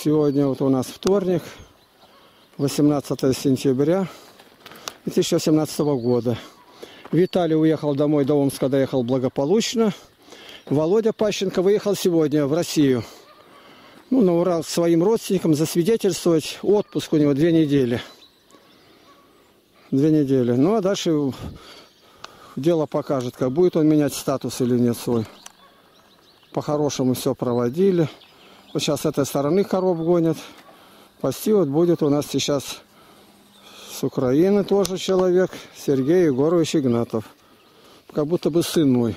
Сегодня вот у нас вторник, 18 сентября 2017 года. Виталий уехал домой до Омска, доехал благополучно. Володя Пащенко выехал сегодня в Россию. Ну, на Урал своим родственникам засвидетельствовать. Отпуск у него две недели. Две недели. Ну, а дальше дело покажет, как будет он менять статус или нет свой. По-хорошему все проводили. Вот сейчас с этой стороны коров гонят. Пасти вот будет у нас сейчас с Украины тоже человек. Сергей Егорович Игнатов. Как будто бы сын мой.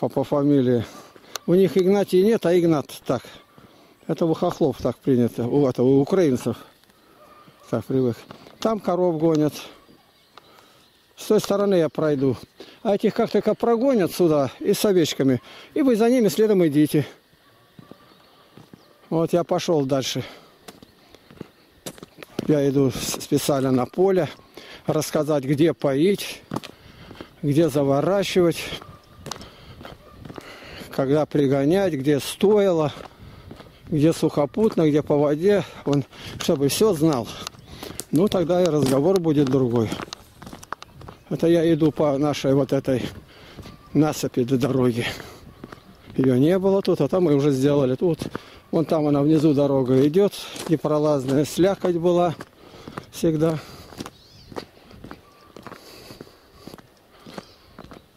По, по фамилии. У них Игнатий нет, а Игнат так. Это у хохлов так принято. У, это, у украинцев. Так привык. Там коров гонят. С той стороны я пройду. А этих как только прогонят сюда и с овечками. И вы за ними следом идите. Вот я пошел дальше. Я иду специально на поле. Рассказать, где поить, где заворачивать, когда пригонять, где стоило, где сухопутно, где по воде. Он, чтобы все знал. Ну, тогда и разговор будет другой. Это я иду по нашей вот этой насыпи до дороги. Ее не было тут, а там мы уже сделали. Тут, вон там она внизу дорога идет, непролазная слякоть была всегда.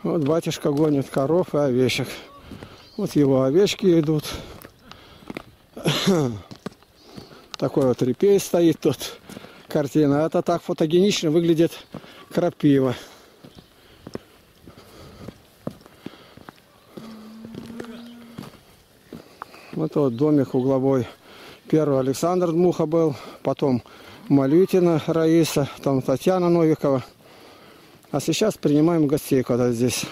Вот батюшка гонит коров и овечек. Вот его овечки идут. Такой вот репей стоит тут. Картина. Это так фотогенично выглядит крапива. Вот вот домик угловой. Первый Александр Дмуха был, потом Малютина Раиса, там Татьяна Новикова. А сейчас принимаем гостей, когда здесь,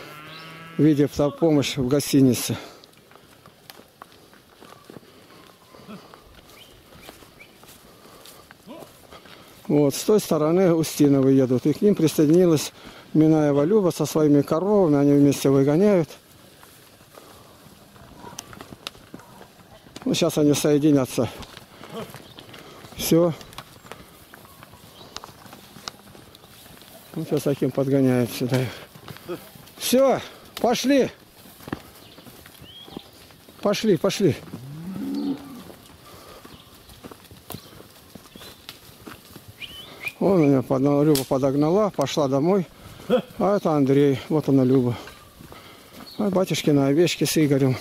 видя помощь в гостинице. Вот, с той стороны Устиновы едут. И к ним присоединилась Минаева Люба со своими коровами. Они вместе выгоняют. Ну, сейчас они соединятся. Все. Ну, сейчас таким подгоняет сюда. Все, пошли. Пошли, пошли. Он меня Люба подогнала, пошла домой. А это Андрей, вот она Люба. А батюшкина овечки с Игорем.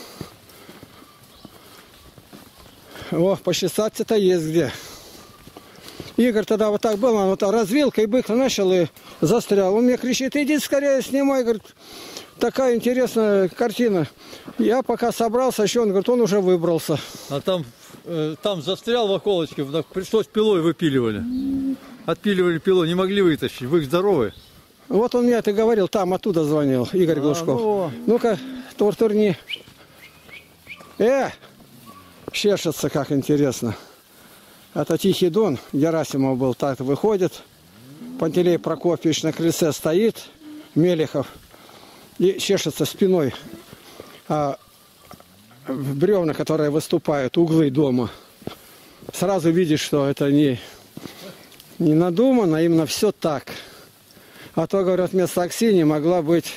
О, почесаться-то есть где. Игорь тогда вот так был, он вот развилкой бык начал и застрял. Он мне кричит, иди скорее снимай, говорит, такая интересная картина. Я пока собрался, еще он говорит, он уже выбрался. А там, э, там застрял в околочке, пришлось пилой выпиливали. Отпиливали пилу, не могли вытащить. Вы здоровы? Вот он мне это говорил, там оттуда звонил, Игорь а, Глушков. Ну... Ну-ка, тур-турни. Э, чешется, как интересно. Это Тихий Дон, Герасимов был, так выходит. Пантелей Прокофьевич на крыльце стоит, Мелехов, и чешется спиной. А бревна, которые выступают, углы дома, сразу видишь, что это не не надумано, именно все так. А то, говорят, вместо Аксини могла быть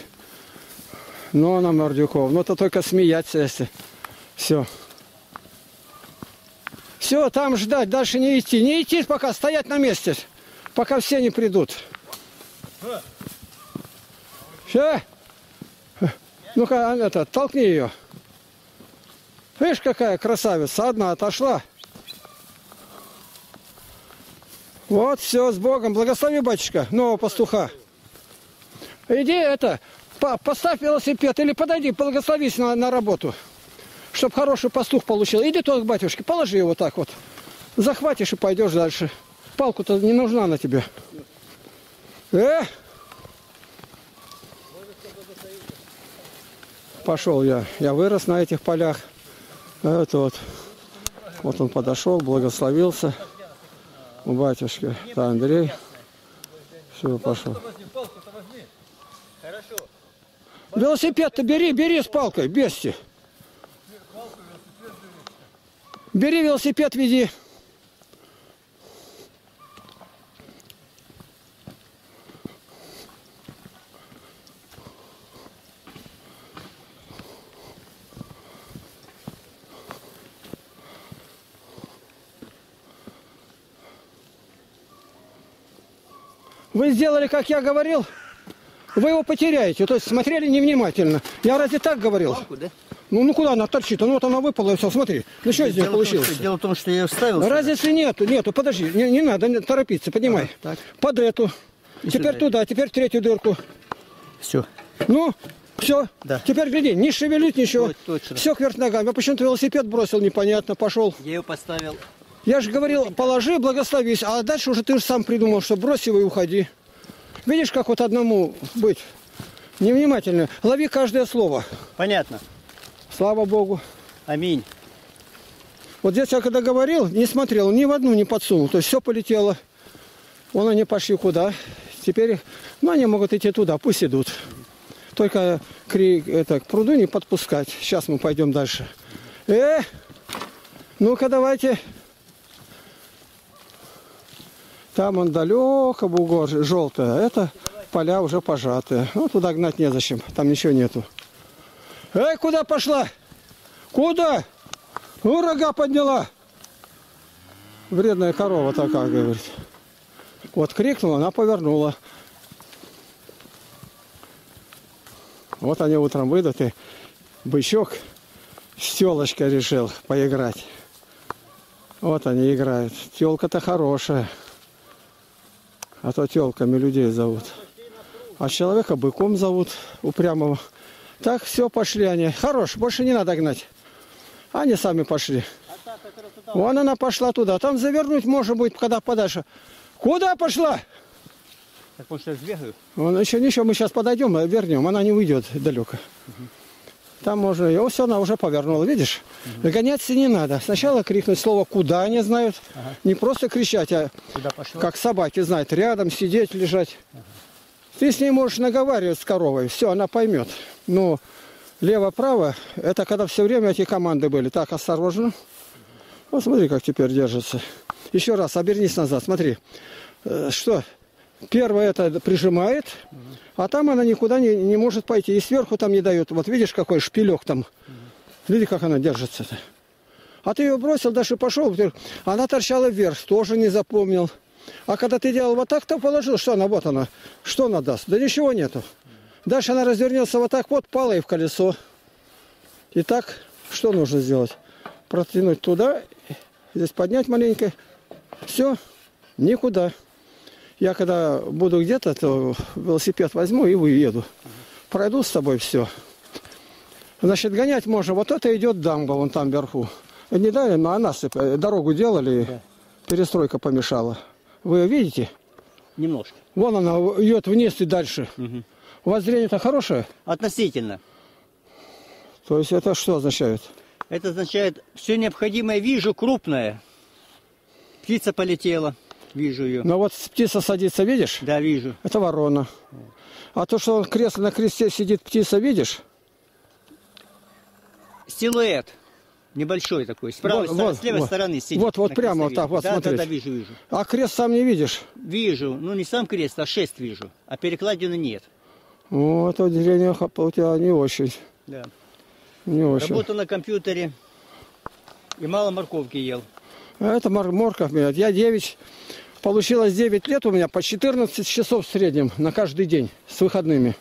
Нона Мордюков. Ну, это только смеяться, если... Все. Все, там ждать, дальше не идти. Не идти пока, стоять на месте, пока все не придут. Все? Ну-ка, а, это, толкни ее. Видишь, какая красавица. Одна отошла. Вот, все, с Богом. Благослови, батюшка, нового пастуха. Иди это, по, поставь велосипед или подойди, благословись на, на работу. Чтоб хороший пастух получил. Иди туда к батюшке, положи его так вот. Захватишь и пойдешь дальше. Палку-то не нужна на тебе. Э? Пошел я. Я вырос на этих полях. Это вот. Вот он подошел, благословился у батюшки. Это Андрей. Все, пошел. Велосипед-то бери, бери с палкой, бести. Бери велосипед, веди. Вы сделали, как я говорил, вы его потеряете. То есть смотрели невнимательно. Я разве так говорил? Палку, да? Ну, ну куда она торчит? Ну вот она выпала и все, смотри. Ну что здесь том, получилось? что- Дело в том, что я ее вставил. Разницы нету, нету, подожди, не, не надо не торопиться, поднимай. так. Под эту. теперь сюда. туда, теперь третью дырку. Все. Ну, все. Да. Теперь гляди, не шевелить ничего. Вот, точно. Все кверх ногами. А почему ты велосипед бросил, непонятно, пошел. Я ее поставил. Я же говорил, положи, благословись. А дальше уже ты же сам придумал, что брось его и уходи. Видишь, как вот одному быть невнимательно. Лови каждое слово. Понятно. Слава Богу. Аминь. Вот здесь я когда говорил, не смотрел, ни в одну не подсунул. То есть все полетело. Вон они пошли куда. Теперь, ну они могут идти туда, пусть идут. Только к, это, к пруду не подпускать. Сейчас мы пойдем дальше. Э, ну-ка давайте. Там он далеко, бугор желтый. а Это поля уже пожатые. Ну, туда гнать незачем. Там ничего нету. Эй, куда пошла? Куда? Ну, рога подняла. Вредная корова такая, говорит. Вот крикнула, она повернула. Вот они утром выйдут, и бычок с телочкой решил поиграть. Вот они играют. Телка-то хорошая. А то телками людей зовут. А человека быком зовут упрямого. Так, все, пошли они. Хорош, больше не надо гнать. Они сами пошли. Вон она пошла туда. Там завернуть может быть, когда подальше. Куда пошла? Так может я сбегаю? Вон еще ничего, мы сейчас подойдем, и вернем. Она не уйдет далеко. Там можно... И все, она уже повернула, видишь? Гоняться не надо. Сначала крикнуть слово «куда» они знают. Не просто кричать, а как собаки знают. Рядом сидеть, лежать. Ты с ней можешь наговаривать с коровой. Все, она поймет. Но лево-право, это когда все время эти команды были. Так, осторожно. Вот смотри, как теперь держится. Еще раз, обернись назад, смотри. Э, Что? Первое это прижимает, а там она никуда не, не может пойти. И сверху там не дает. Вот видишь, какой шпилек там. Видишь, как она держится-то. А ты ее бросил, дальше пошел, она торчала вверх, тоже не запомнил. А когда ты делал вот так, то положил, что она, вот она, что она даст? Да ничего нету. Дальше она развернется вот так вот, пала и в колесо. Итак, что нужно сделать? Протянуть туда, здесь поднять маленько. Все, никуда. Я когда буду где-то, то велосипед возьму и выеду. Пройду с тобой все. Значит, гонять можно. Вот это идет дамба, вон там вверху. Не дали, но насыпь, э, дорогу делали, и Да. перестройка помешала. Вы ее видите? Немножко. Вон она идет вниз и дальше. Мгм. У вас зрение-то хорошее? Относительно. То есть это что означает? Это означает, все необходимое вижу крупное. Птица полетела. Вижу ее. Но вот птица садится, видишь? Да, вижу. Это ворона. А то, что он кресло на кресте сидит, птица, видишь? Силуэт. Небольшой такой. С правой Вот, стороны, вот, с левой вот. стороны сидит. Вот, вот прямо вот так, вот да, да, смотреть. да, вижу, вижу. А крест сам не видишь? Вижу. Ну, не сам крест, а шесть вижу. А перекладины нет. Вот, ха- у тебя не очень. Да. Не очень. Работал на компьютере и мало морковки ел. А это мор- морковь, блядь. Я 9, получилось 9 лет у меня, по 14 часов в среднем на каждый день с выходными.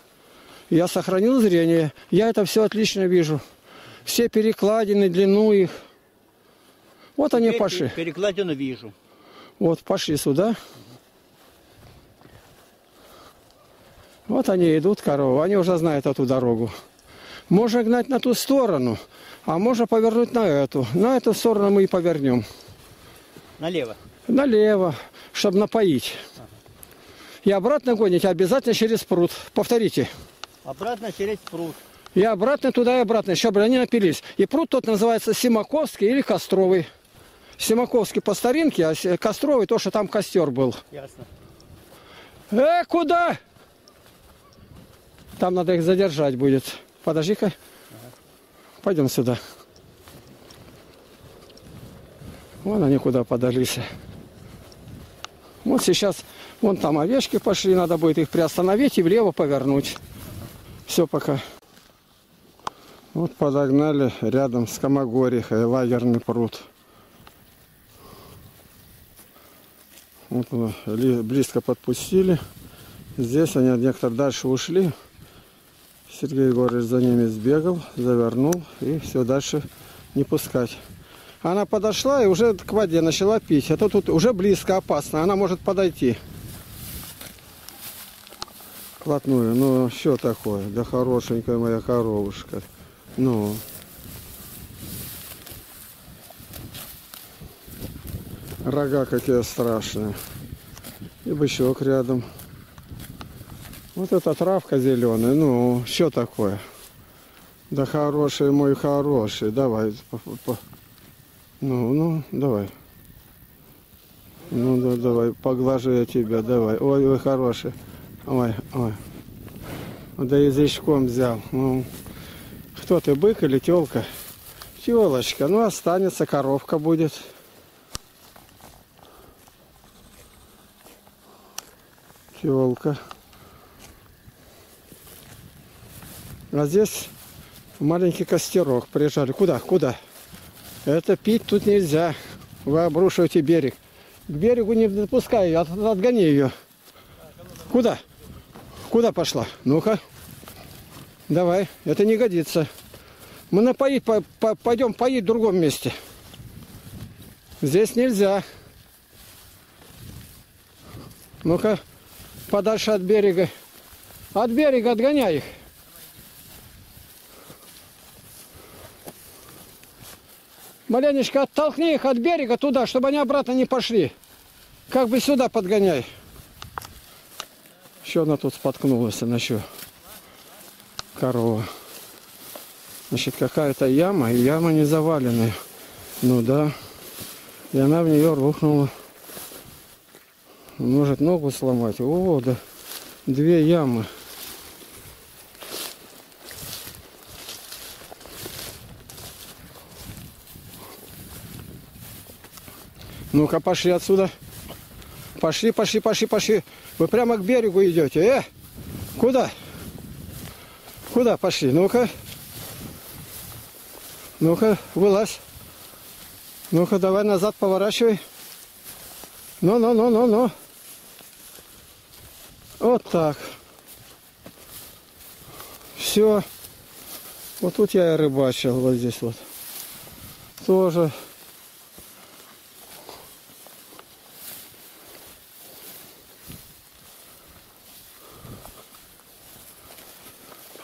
Я сохранил зрение, я это все отлично вижу. Все перекладины, длину их. Вот они Теперь пошли. Перекладину вижу. Вот пошли сюда. Вот они идут, коровы. Они уже знают эту дорогу. Можно гнать на ту сторону, а можно повернуть на эту. На эту сторону мы и повернем. Налево. Налево, чтобы напоить. И обратно гоните обязательно через пруд. Повторите. Обратно через пруд. И обратно туда и обратно, чтобы они напились. И пруд тот называется Симаковский или Костровый. Симаковский по старинке, а Костровый то, что там костер был. Ясно. Э, куда? Там надо их задержать будет. Подожди-ка. Пойдем сюда. Вон они куда подались. Вот сейчас, вон там овечки пошли, надо будет их приостановить и влево повернуть. Все пока. Вот подогнали рядом с Комогорихой лагерный пруд. Вот близко подпустили. Здесь они некоторые дальше ушли. Сергей Егорович за ними сбегал, завернул и все дальше не пускать. Она подошла и уже к воде начала пить. Это тут уже близко, опасно. Она может подойти. Вплотную. Ну, что такое? Да хорошенькая моя коровушка. Ну. Рога какие страшные. И бычок рядом. Вот эта травка зеленая. Ну, что такое? Да хороший мой хороший. Давай. Ну, ну, давай. Ну, да, давай, поглажу я тебя, давай. Ой, ой, хороший. Ой, ой. Да язычком взял. Ну, кто ты, бык или телка? Телочка, ну останется, коровка будет. Телка. А здесь маленький костерок приезжали. Куда? Куда? Это пить тут нельзя. Вы обрушиваете берег. К берегу не допускай отгони ее. Куда? Куда пошла? Ну-ка. Давай, это не годится. Мы напоить, по- по- пойдем поить в другом месте. Здесь нельзя. Ну-ка, подальше от берега. От берега отгоняй их. Маленечко оттолкни их от берега туда, чтобы они обратно не пошли. Как бы сюда подгоняй. Еще она тут споткнулась, она еще корова. Значит, какая-то яма, и яма не заваленная. Ну да. И она в нее рухнула. Может ногу сломать. О, да. Две ямы. Ну-ка, пошли отсюда. Пошли, пошли, пошли, пошли. Вы прямо к берегу идете. Э, куда? Куда пошли? Ну-ка. Ну-ка, вылазь. Ну-ка, давай назад поворачивай. Ну-ну-ну-ну-ну. Вот так. Все. Вот тут я и рыбачил, вот здесь вот. Тоже.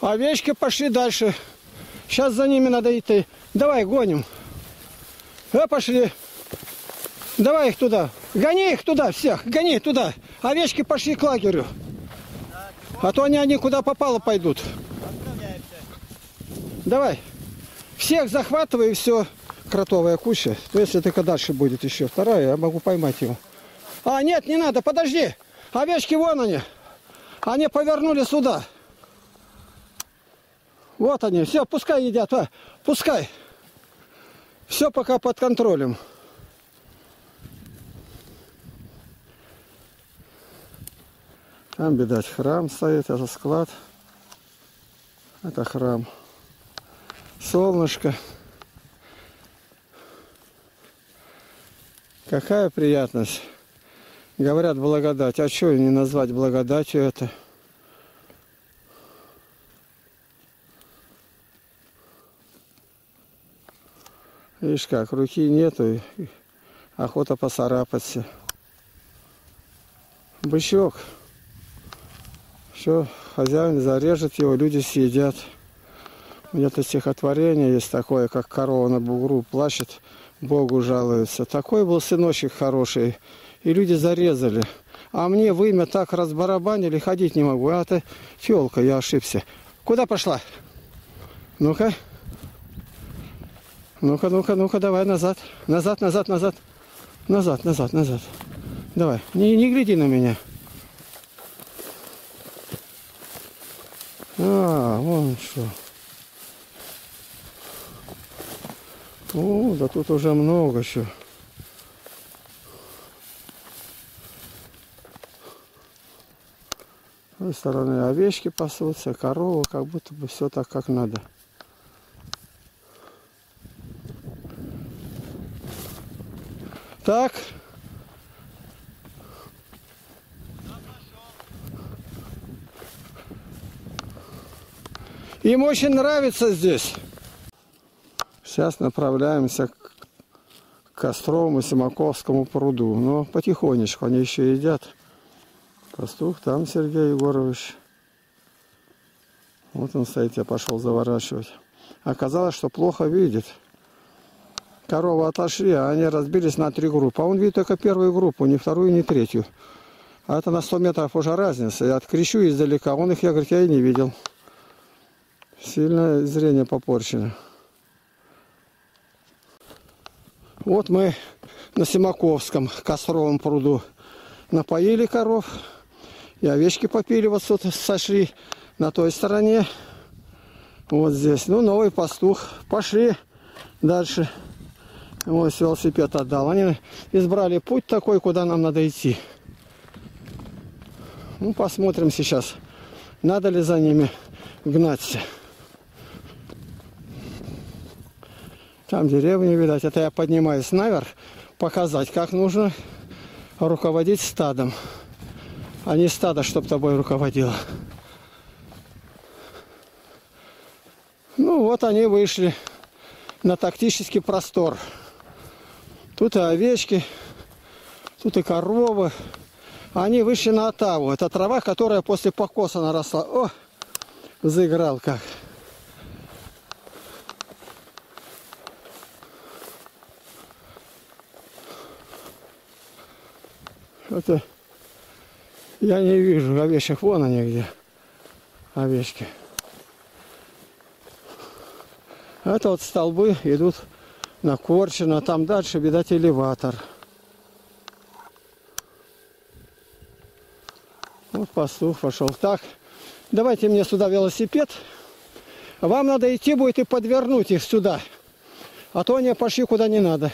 Овечки пошли дальше. Сейчас за ними надо идти. Давай, гоним. Э, пошли. Давай их туда. Гони их туда всех. Гони туда. Овечки пошли к лагерю. А то они, они куда попало пойдут. Давай. Всех захватывай и все. Кротовая куча. То если только дальше будет еще вторая, я могу поймать его. А, нет, не надо, подожди. Овечки вон они. Они повернули сюда. Вот они, все, пускай едят, а, пускай. Все пока под контролем. Там, видать, храм стоит, это склад. Это храм. Солнышко. Какая приятность. Говорят благодать. А что не назвать благодатью это? Видишь как, руки нету, охота поцарапаться. Бычок. Все, хозяин зарежет его, люди съедят. Где-то стихотворение есть такое, как корова на бугру плачет, Богу жалуется. Такой был сыночек хороший, и люди зарезали. А мне вымя так разбарабанили, ходить не могу. А ты телка, я ошибся. Куда пошла? Ну-ка. Ну-ка, ну-ка, ну-ка, давай назад. Назад, назад, назад. Назад, назад, назад. Давай, не, не гляди на меня. А, вон что. О, да тут уже много еще. С той стороны овечки пасутся, корова, как будто бы все так, как надо. Так. Им очень нравится здесь. Сейчас направляемся к Костровому Симаковскому пруду. Но потихонечку они еще едят. Пастух там Сергей Егорович. Вот он стоит, я пошел заворачивать. Оказалось, что плохо видит. Коровы отошли, а они разбились на три группы. А он видит только первую группу, не вторую, не третью. А это на 100 метров уже разница. Я открещу издалека. Он их, я, говорит, я и не видел. Сильное зрение попорчено. Вот мы на Симаковском Костровом пруду напоили коров. И овечки попили, вот тут сошли на той стороне. Вот здесь. Ну, новый пастух. Пошли дальше. Вот велосипед отдал. Они избрали путь такой, куда нам надо идти. Ну, посмотрим сейчас, надо ли за ними гнаться. Там деревни, видать. Это я поднимаюсь наверх, показать, как нужно руководить стадом. А не стадо, чтобы тобой руководило. Ну, вот они вышли на тактический простор. Тут и овечки, тут и коровы. Они вышли на отаву. Это трава, которая после покоса наросла. О, заиграл как. Это я не вижу овечек. Вон они где. Овечки. Это вот столбы идут на Корчино. Там дальше, видать, элеватор. Вот пастух пошел. Так, давайте мне сюда велосипед. Вам надо идти будет и подвернуть их сюда. А то они пошли куда не надо.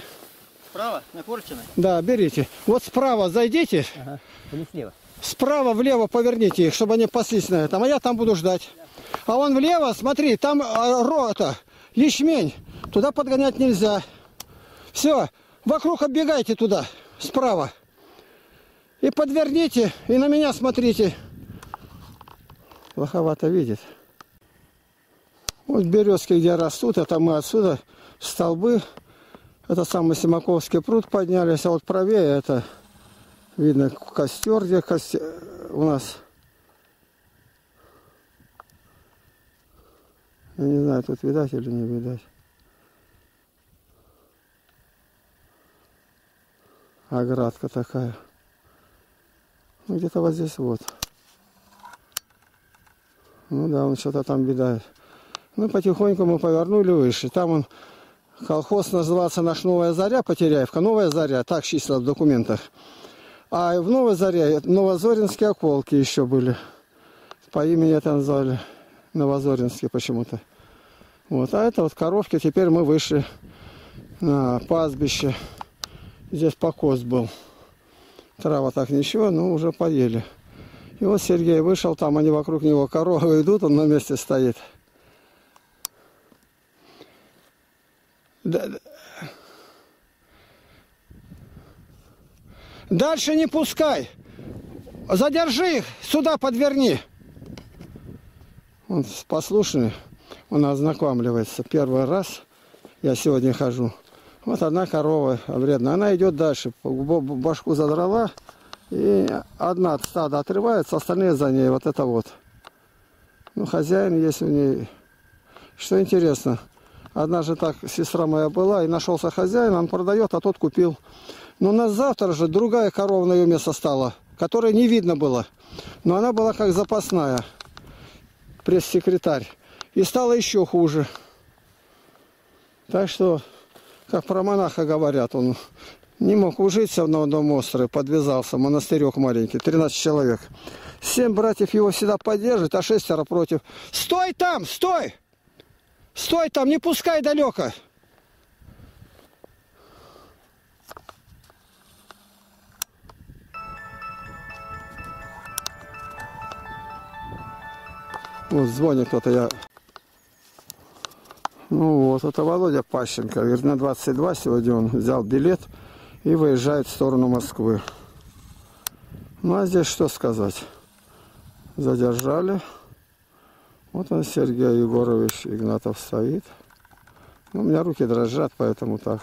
Справа, на Корчиной? Да, берите. Вот справа зайдите, Ага. Или слева? справа влево поверните их, чтобы они паслись на этом. А я там буду ждать. А вон влево, смотри, там а, ро, это, ячмень. Туда подгонять нельзя. Все, вокруг оббегайте туда, справа. И подверните, и на меня смотрите. Плоховато видит. Вот березки, где растут, это мы отсюда, столбы. Это самый Симаковский пруд поднялись, а вот правее это видно костер, где костер у нас. Я не знаю, тут видать или не видать. Оградка такая. Ну, где-то вот здесь вот. Ну да, он что-то там видает. Ну, потихоньку мы повернули выше. Там он, колхоз назывался «Наш Новая Заря», Потеряевка. Новая Заря, так число в документах. А в Новой Заре Новозоринские околки еще были. По имени это назвали. Новозоринские почему-то. Вот, а это вот коровки. Теперь мы вышли на пастбище. Здесь покос был. Трава так ничего, но уже поели. И вот Сергей вышел, там они вокруг него коровы идут, он на месте стоит. Да- да. Дальше не пускай. Задержи их, сюда подверни. Он послушный, он ознакомливается. Первый раз я сегодня хожу. Вот одна корова вредная. Она идет дальше, башку задрала. И одна от стада отрывается, остальные за ней. Вот это вот. Ну, хозяин есть у ней. Что интересно, одна же так сестра моя была, и нашелся хозяин, он продает, а тот купил. Но на завтра же другая корова на ее место стала, которой не видно было. Но она была как запасная, пресс-секретарь. И стало еще хуже. Так что, как про монаха говорят, он не мог ужиться на одном острове, подвязался, монастырек маленький, 13 человек. Семь братьев его всегда поддерживают, а шестеро против. Стой там, стой! Стой там, не пускай далеко! Вот звонит кто-то, я... Ну вот, это Володя Пащенко. Говорит, на 22 сегодня он взял билет и выезжает в сторону Москвы. Ну а здесь что сказать? Задержали. Вот он, Сергей Егорович Игнатов стоит. Ну, у меня руки дрожат, поэтому так.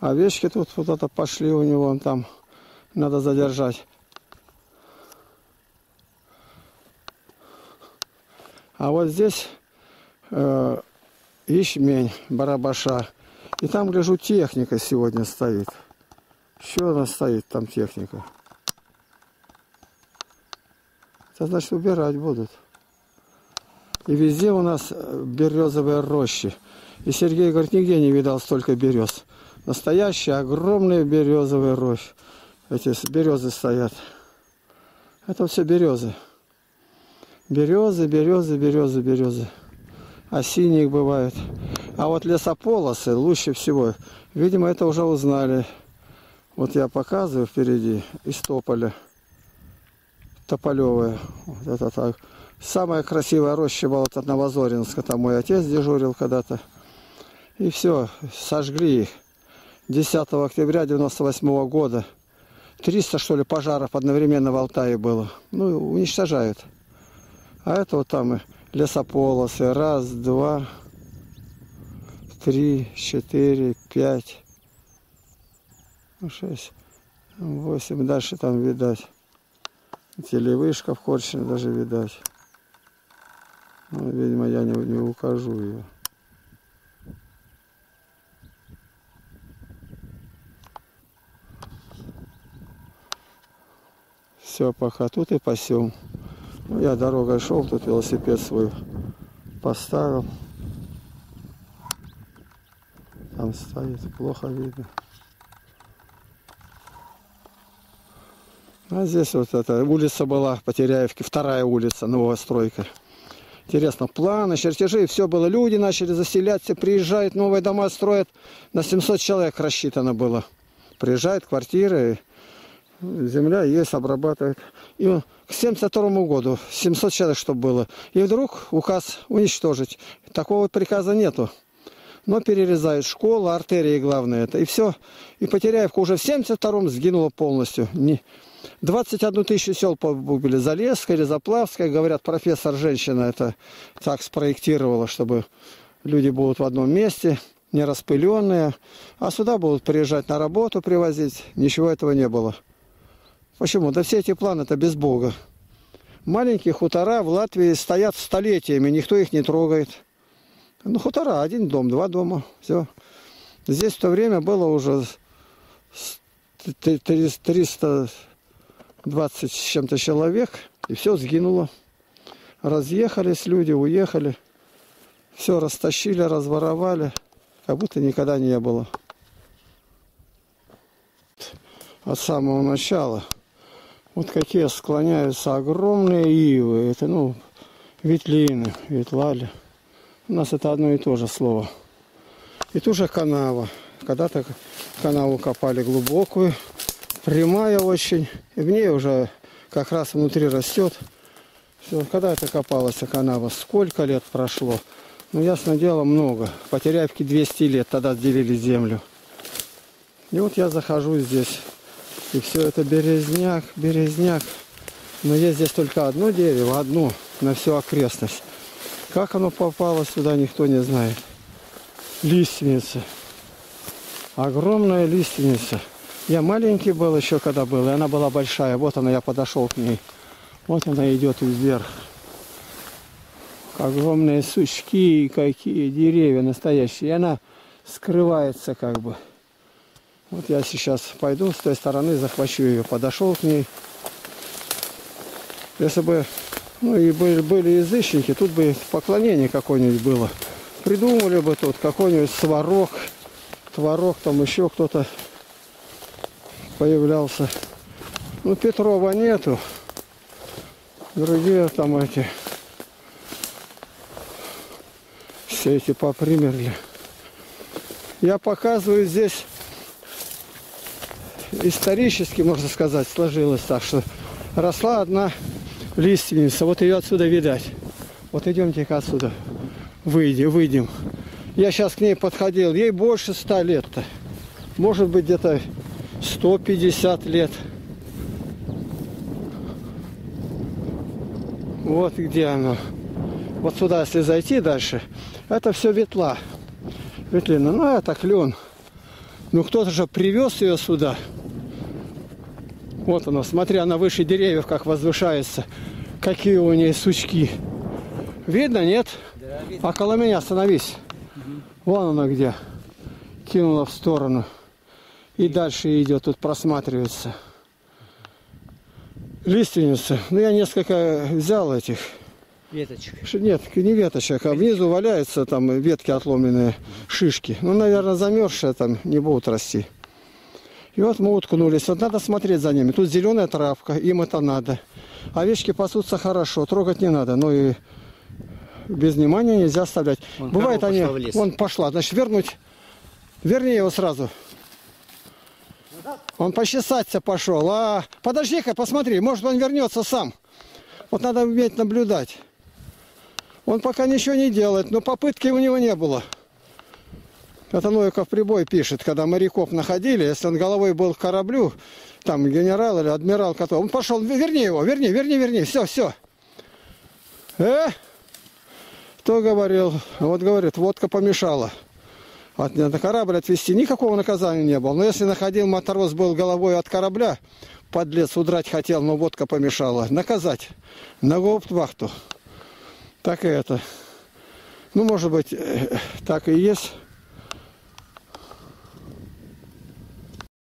Овечки тут вот это пошли у него, он там надо задержать. А вот здесь э, ячмень, барабаша. И там, гляжу, техника сегодня стоит. Что она стоит, там техника? Это значит, убирать будут. И везде у нас э, березовые рощи. И Сергей говорит, нигде не видал столько берез. Настоящие огромные березовые рощи. Эти березы стоят. Это все березы. Березы, березы, березы, березы. Осинник бывает. А вот лесополосы лучше всего. Видимо, это уже узнали. Вот я показываю впереди из тополя. Тополевая. Вот это так. Самая красивая роща была от Новозоринска. Там мой отец дежурил когда-то. И все, сожгли их. 10 октября 98 года. 300, что ли, пожаров одновременно в Алтае было. Ну, уничтожают. А это вот там лесополосы. Раз, два, три, четыре, пять, шесть, восемь. Дальше там видать. Телевышка в Корчине даже видать. Ну, видимо, я не, не укажу ее. Все, пока тут и пасем. Ну, я дорогой шел, тут велосипед свой поставил. Там стоит, плохо видно. А здесь вот эта улица была Потеряевки, вторая улица, новая стройка. Интересно, планы, чертежи, все было. Люди начали заселяться, приезжают, новые дома строят. На 700 человек рассчитано было. Приезжают квартиры, земля есть, обрабатывают. И к 72 году 700 человек, чтобы было. И вдруг указ уничтожить. Такого приказа нету. Но перерезают школу, артерии главное это. И все. И Потеряевка уже в 72-м сгинула полностью. Не... 21 тысячу сел погубили. Залесская или Заплавская, говорят, профессор женщина это так спроектировала, чтобы люди будут в одном месте, не распыленные. А сюда будут приезжать на работу, привозить. Ничего этого не было. Почему? Да все эти планы это без Бога. Маленькие хутора в Латвии стоят столетиями, никто их не трогает. Ну, хутора, один дом, два дома, все. Здесь в то время было уже 320 с чем-то человек, и все сгинуло. Разъехались люди, уехали. Все растащили, разворовали, как будто никогда не было. От самого начала вот какие склоняются огромные ивы. Это, ну, ветлины, ветлали. У нас это одно и то же слово. И тут же канава. Когда-то канаву копали глубокую, прямая очень. И в ней уже как раз внутри растет. Все, когда это копалась канава? Сколько лет прошло? Ну, ясно дело, много. По Теряевке 200 лет тогда отделили землю. И вот я захожу здесь. И все это березняк, березняк. Но есть здесь только одно дерево, одно на всю окрестность. Как оно попало сюда, никто не знает. Лиственница. Огромная лиственница. Я маленький был еще, когда был, и она была большая. Вот она, я подошел к ней. Вот она идет вверх. Огромные сучки, какие деревья настоящие. И она скрывается как бы. Вот я сейчас пойду с той стороны, захвачу ее. Подошел к ней. Если бы ну и были, были язычники, тут бы поклонение какое-нибудь было. Придумали бы тут какой-нибудь сварог, творог, там еще кто-то появлялся. Ну, Петрова нету. Другие там эти все эти попримерли. Я показываю здесь исторически, можно сказать, сложилось так, что росла одна лиственница. Вот ее отсюда видать. Вот идемте-ка отсюда. Выйдем, выйдем. Я сейчас к ней подходил. Ей больше ста лет-то. Может быть, где-то 150 лет. Вот где она. Вот сюда, если зайти дальше, это все ветла. Ветлина. Ну, это клен. Ну, кто-то же привез ее сюда. Вот она, смотри, она выше деревьев, как возвышается. Какие у нее сучки. Видно, нет? Да, видно. Около меня остановись. Вон она где. Кинула в сторону. И дальше идет, тут просматривается. Лиственница. Ну, я несколько взял этих. Веточек. Нет, не веточек, а внизу валяются там ветки отломленные, шишки. Ну, наверное, замерзшие там не будут расти. И вот мы уткнулись. Вот надо смотреть за ними. Тут зеленая травка, им это надо. Овечки пасутся хорошо, трогать не надо. Но и без внимания нельзя оставлять. Вон Бывает они... Вон пошла. Значит, вернуть. Верни его сразу. Он почесаться пошел. А, подожди-ка, посмотри, может он вернется сам. Вот надо уметь наблюдать. Он пока ничего не делает, но попытки у него не было. Это Новиков прибой пишет, когда моряков находили, если он головой был к кораблю, там генерал или адмирал, который, он пошел, верни его, верни, верни, верни, все, все. Э? Кто говорил? Вот говорит, водка помешала. От, на корабль отвезти никакого наказания не было. Но если находил матрос был головой от корабля, подлец удрать хотел, но водка помешала. Наказать. На гауптвахту. Так и это. Ну, может быть, э, так и есть.